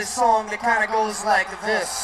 this song that kind of goes like this.